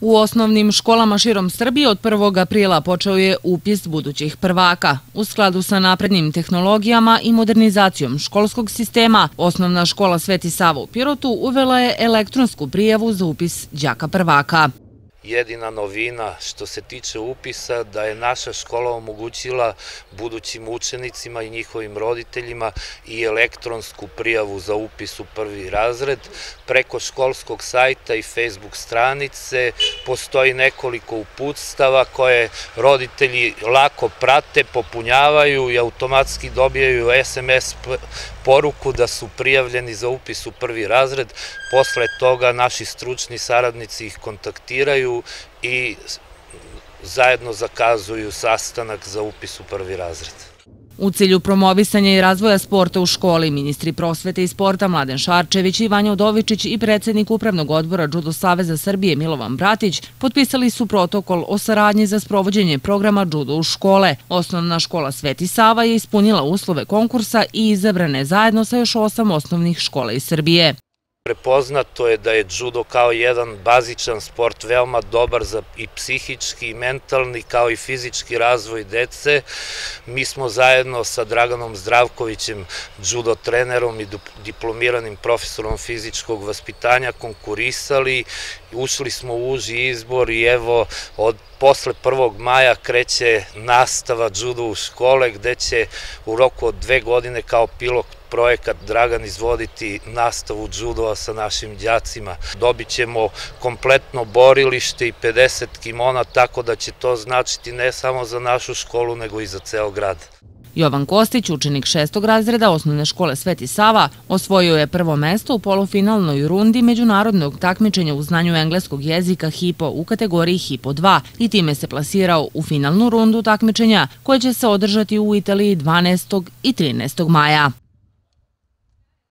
U osnovnim školama širom Srbije od 1. aprila počeo je upis budućih prvaka. U skladu sa naprednim tehnologijama i modernizacijom školskog sistema, osnovna škola Sveti Sava u Pirotu uvela je elektronsku prijavu za upis đaka prvaka jedina novina što se tiče upisa da je naša škola omogućila budućim učenicima i njihovim roditeljima i elektronsku prijavu za upis u prvi razred. Preko školskog sajta i Facebook stranice postoji nekoliko uputstava koje roditelji lako prate, popunjavaju i automatski dobijaju SMS poruku da su prijavljeni za upis u prvi razred. Posle toga naši stručni saradnici ih kontaktiraju i zajedno zakazuju sastanak za upis u prvi razred. U cilju promovisanja i razvoja sporta u školi, ministri prosvete i sporta Mladen Šarčević i Vanja Udovičić i predsednik Upravnog odbora Judo Saveza Srbije Milovan Bratić potpisali su protokol o saradnji za sprovođenje programa Judo u škole. Osnovna škola Sveti Sava je ispunila uslove konkursa i izabrane zajedno sa još osam osnovnih škola iz Srbije. Prepoznato je da je judo kao jedan bazičan sport veoma dobar za i psihički i mentalni kao i fizički razvoj dece. Mi smo zajedno sa Draganom Zdravkovićem, judo trenerom i diplomiranim profesorom fizičkog vaspitanja konkurisali, ušli smo u uži izbor i evo od posle 1. maja kreće nastava judo u škole gde će u roku od dve godine kao pilot projekat Dragan izvoditi nastavu džudova sa našim đacima. Dobit ćemo kompletno borilište i 50 kimona, tako da će to značiti ne samo za našu školu, nego i za ceo grad. Jovan Kostić, učenik šestog razreda osnovne škole Sveti Sava, osvojio je prvo mesto u polufinalnoj rundi međunarodnog takmičenja u znanju engleskog jezika HIPO u kategoriji HIPO 2 i time se plasirao u finalnu rundu takmičenja koje će se održati u Italiji 12. i 13. maja.